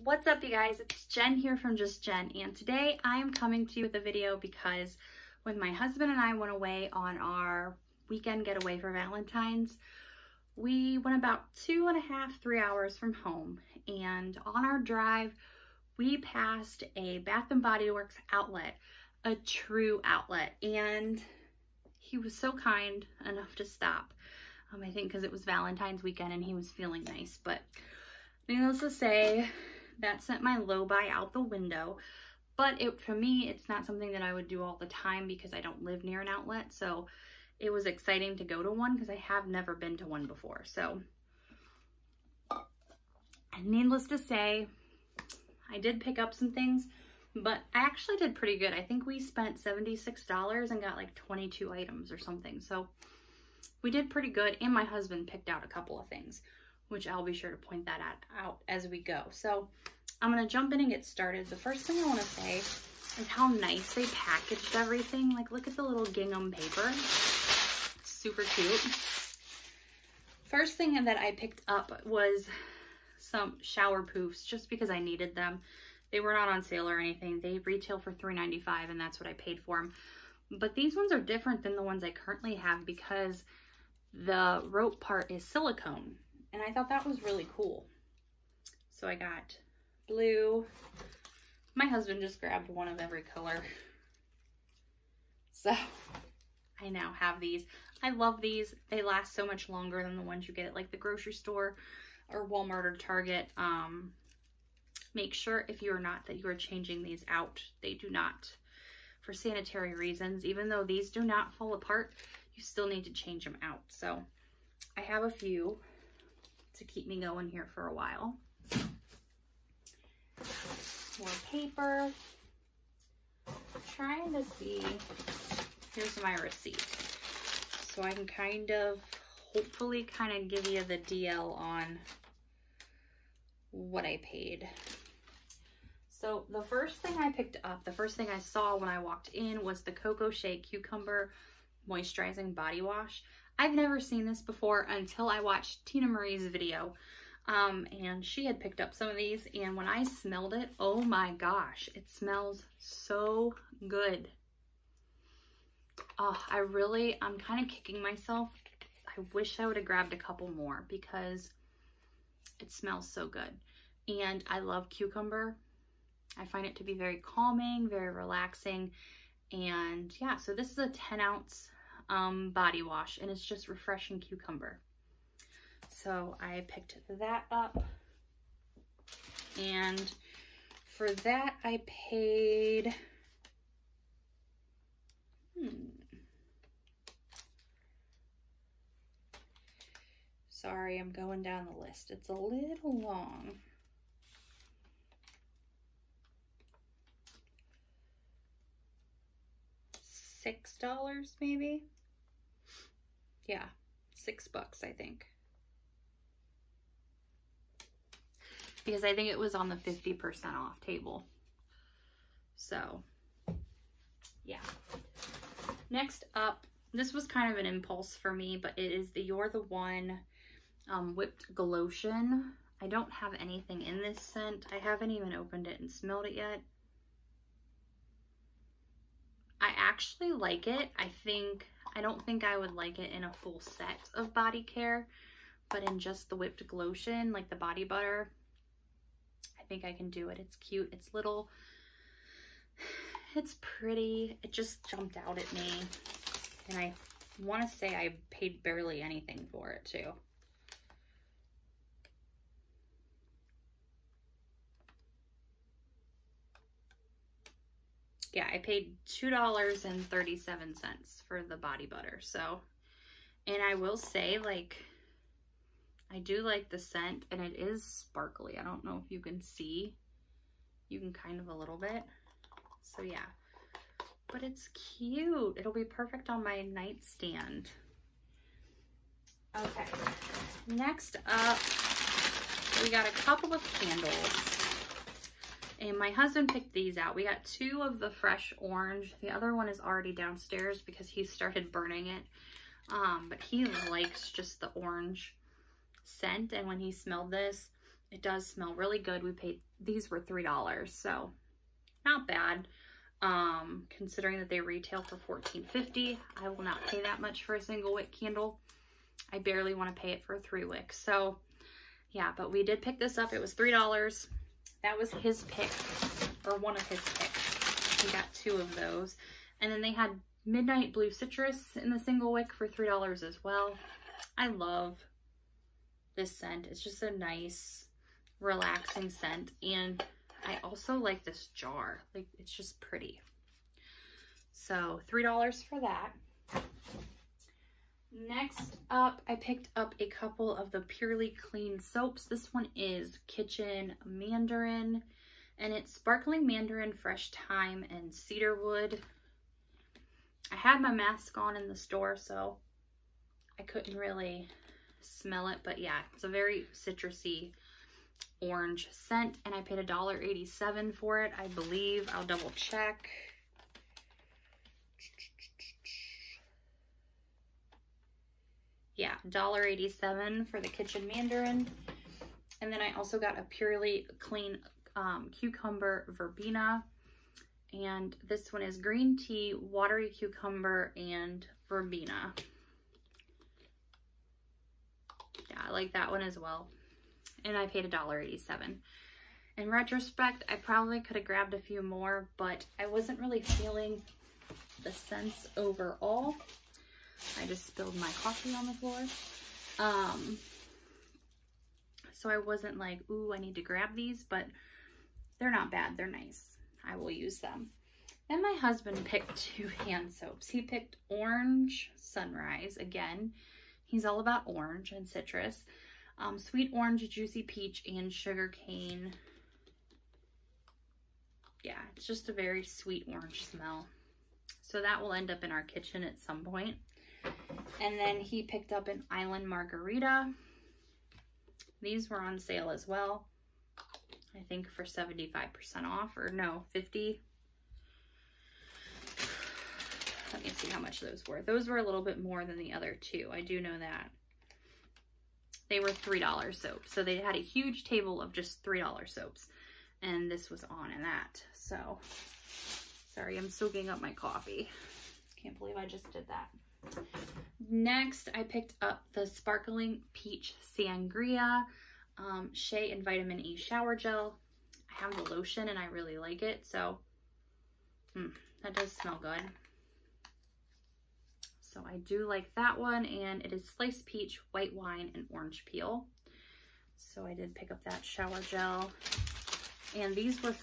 What's up you guys? It's Jen here from Just Jen and today I am coming to you with a video because when my husband and I went away on our weekend getaway for Valentine's, we went about two and a half, three hours from home and on our drive we passed a Bath and Body Works outlet, a true outlet and he was so kind enough to stop. Um, I think because it was Valentine's weekend and he was feeling nice, but needless to say, that sent my low buy out the window. But it, for me, it's not something that I would do all the time because I don't live near an outlet. So it was exciting to go to one because I have never been to one before. So needless to say, I did pick up some things, but I actually did pretty good. I think we spent $76 and got like 22 items or something. So we did pretty good. And my husband picked out a couple of things which I'll be sure to point that out as we go. So I'm gonna jump in and get started. The first thing I wanna say is how nice they packaged everything. Like look at the little gingham paper, super cute. First thing that I picked up was some shower poofs just because I needed them. They were not on sale or anything. They retail for $3.95 and that's what I paid for them. But these ones are different than the ones I currently have because the rope part is silicone and I thought that was really cool. So I got blue. My husband just grabbed one of every color. So I now have these. I love these. They last so much longer than the ones you get at like the grocery store or Walmart or Target. Um, make sure if you are not that you are changing these out. They do not for sanitary reasons. Even though these do not fall apart, you still need to change them out. So I have a few to keep me going here for a while. More paper. trying to see, here's my receipt. So I can kind of, hopefully kind of give you the DL on what I paid. So the first thing I picked up, the first thing I saw when I walked in was the Coco Shea Cucumber Moisturizing Body Wash. I've never seen this before until I watched Tina Marie's video. Um, and she had picked up some of these and when I smelled it, oh my gosh, it smells so good. Oh, I really, I'm kind of kicking myself. I wish I would have grabbed a couple more because it smells so good. And I love cucumber. I find it to be very calming, very relaxing. And yeah, so this is a 10 ounce um, body wash and it's just refreshing cucumber. So I picked that up and for that I paid, hmm, sorry I'm going down the list. It's a little long. six dollars maybe yeah, six bucks, I think. Because I think it was on the 50% off table. So, yeah. Next up, this was kind of an impulse for me, but it is the You're the One um, Whipped Glotion. I don't have anything in this scent. I haven't even opened it and smelled it yet. I actually like it. I think I don't think I would like it in a full set of body care, but in just the whipped lotion, like the body butter, I think I can do it. It's cute. It's little. It's pretty. It just jumped out at me. And I want to say I paid barely anything for it too. yeah, I paid $2.37 for the body butter. So, and I will say, like, I do like the scent, and it is sparkly. I don't know if you can see. You can kind of a little bit. So, yeah. But it's cute. It'll be perfect on my nightstand. Okay. Next up, we got a couple of candles. And my husband picked these out. We got two of the fresh orange. The other one is already downstairs because he started burning it. Um, but he likes just the orange scent. And when he smelled this, It does smell really good. We paid, these were $3, so not bad. Um, considering that they retail for $14.50, I will not pay that much for a single wick candle. I barely want to pay it for a three wick. So yeah, but we did pick this up. It was $3. That was his pick, or one of his picks. He got two of those. And then they had Midnight Blue Citrus in the single wick for $3 as well. I love this scent. It's just a nice, relaxing scent. And I also like this jar. Like, it's just pretty. So, $3 for that. Next up, I picked up a couple of the Purely Clean soaps. This one is Kitchen Mandarin, and it's Sparkling Mandarin, Fresh Thyme, and Cedarwood. I had my mask on in the store, so I couldn't really smell it, but yeah, it's a very citrusy orange scent, and I paid $1.87 for it, I believe. I'll double check. Yeah, $1.87 for the Kitchen Mandarin. And then I also got a Purely Clean um, Cucumber Verbena. And this one is green tea, watery cucumber, and verbena. Yeah, I like that one as well. And I paid $1.87. In retrospect, I probably could have grabbed a few more, but I wasn't really feeling the scents overall. I just spilled my coffee on the floor. Um, so I wasn't like, ooh, I need to grab these, but they're not bad. They're nice. I will use them. Then my husband picked two hand soaps. He picked Orange Sunrise. Again, he's all about orange and citrus. Um, sweet orange, juicy peach, and sugar cane. Yeah, it's just a very sweet orange smell. So that will end up in our kitchen at some point. And then he picked up an Island Margarita. These were on sale as well. I think for 75% off or no, 50. Let me see how much those were. Those were a little bit more than the other two. I do know that. They were $3 soaps. So they had a huge table of just $3 soaps. And this was on in that. So, sorry, I'm soaking up my coffee. Can't believe I just did that. Next, I picked up the Sparkling Peach Sangria um, Shea and Vitamin E Shower Gel. I have the lotion and I really like it, so mm, that does smell good. So I do like that one, and it is sliced peach, white wine, and orange peel. So I did pick up that shower gel. And these were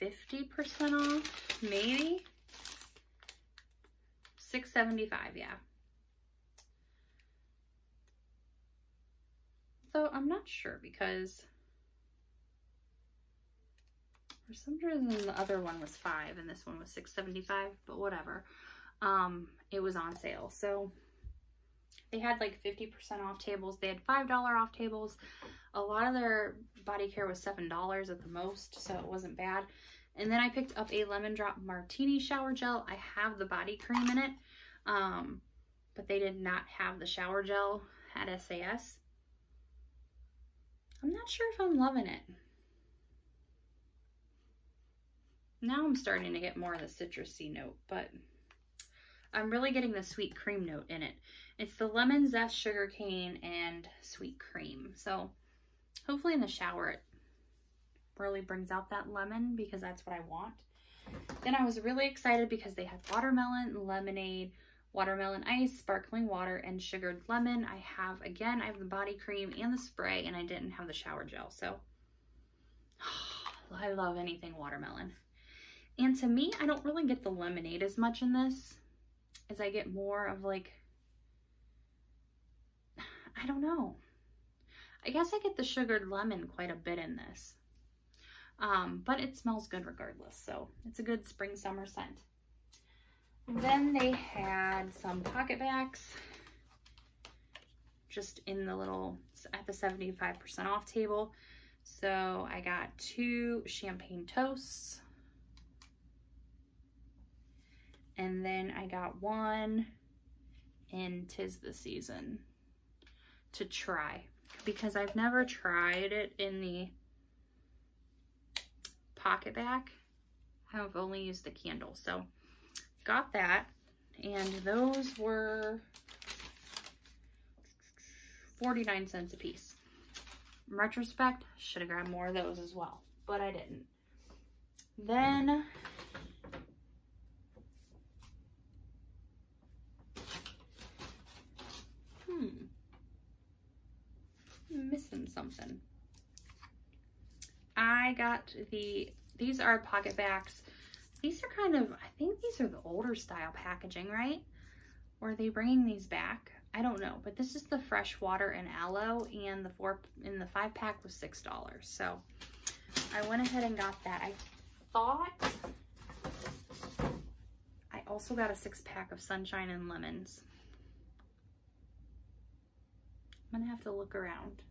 50% off, maybe? 675 yeah. So I'm not sure because for some reason the other one was five and this one was 675 but whatever. Um, it was on sale. So they had like 50% off tables. They had $5 off tables. A lot of their body care was $7 at the most, so it wasn't bad. And then I picked up a Lemon Drop Martini Shower Gel. I have the body cream in it, um, but they did not have the shower gel at SAS. I'm not sure if I'm loving it. Now I'm starting to get more of the citrusy note, but I'm really getting the sweet cream note in it. It's the lemon zest, sugar cane, and sweet cream. So hopefully in the shower it really brings out that lemon because that's what I want. Then I was really excited because they had watermelon, lemonade, watermelon ice, sparkling water, and sugared lemon. I have, again, I have the body cream and the spray, and I didn't have the shower gel. So I love anything watermelon. And to me, I don't really get the lemonade as much in this as I get more of like, I don't know. I guess I get the sugared lemon quite a bit in this. Um, but it smells good regardless. So it's a good spring summer scent. Then they had some PocketBacs just in the little, at the 75% off table. So I got two champagne toasts. And then I got one in Tis the Season to try. because I've never tried it in the PocketBac. I've only used the candle. So got that. And those were 49 cents a piece. In retrospect, should have grabbed more of those as well, but I didn't. Then hmm, I'm missing something. I got the, these are PocketBacs. These are kind of, I think these are the older style packaging, right? Or are they bringing these back? I don't know, but this is the fresh water and aloe and the four in the five pack was six dollars. So I went ahead and got that. I thought I also got a six pack of sunshine and lemons. I'm gonna have to look around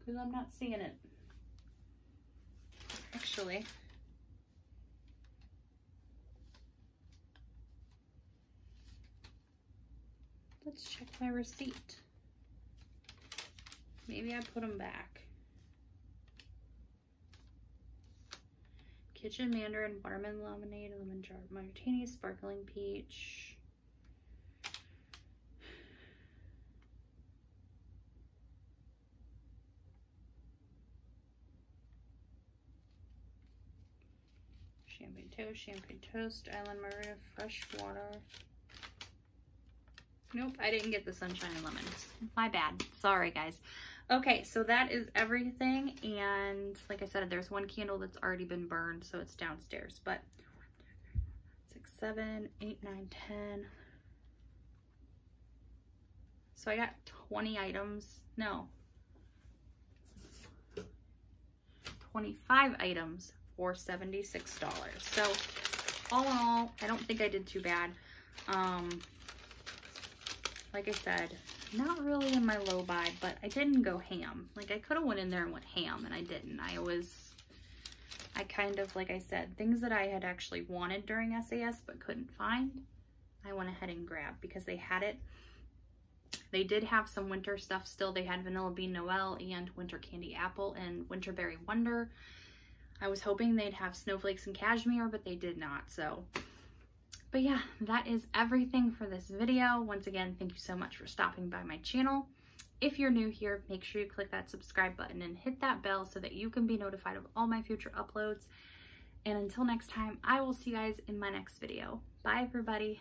because I'm not seeing it. Actually, let's check my receipt. Maybe I put them back. Kitchen Mandarin, Watermelon Lemonade, Lemon Jar Martini, Sparkling Peach. Champagne Toast, Champagne Toast, Island Margarita, Fresh Water. Nope, I didn't get the sunshine and lemons. My bad. Sorry, guys. Okay, so that is everything. And like I said, there's one candle that's already been burned, so it's downstairs. But six, seven, eight, nine, ten. So I got 20 items. No. 25 items for $76. So all in all, I don't think I did too bad. Um, like I said, not really in my low buy, but I didn't go ham. Like I could have went in there and went ham and I didn't. I was, I kind of, like I said, things that I had actually wanted during SAS but couldn't find, I went ahead and grabbed because they had it. They did have some winter stuff still. They had Vanilla Bean Noel and Winter Candy Apple and Winterberry Wonder. I was hoping they'd have snowflakes and cashmere, but they did not. So but yeah, that is everything for this video. Once again, thank you so much for stopping by my channel. If you're new here, make sure you click that subscribe button and hit that bell so that you can be notified of all my future uploads. And until next time, I will see you guys in my next video. Bye, everybody.